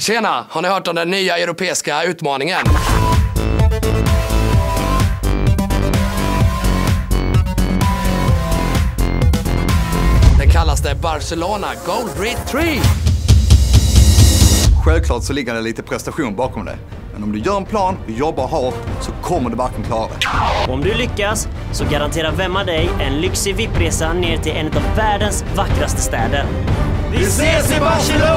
Tjena! Har ni hört om den nya europeiska utmaningen? Den kallas det Barcelona Gold Retreat. Självklart så ligger det lite prestation bakom det. Men om du gör en plan, jobbar hårt, så kommer du verkligen klara det. Om du lyckas så garanterar Vemma dig en lyxig VIP-resa ner till en av världens vackraste städer. Vi ses i Barcelona!